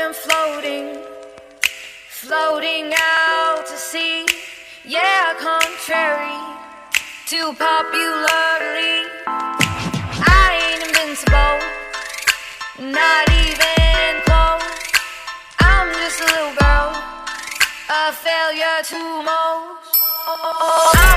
am floating, floating out to sea. Yeah, contrary to popularity, I ain't invincible, not even close. I'm just a little girl, a failure to most. I'm.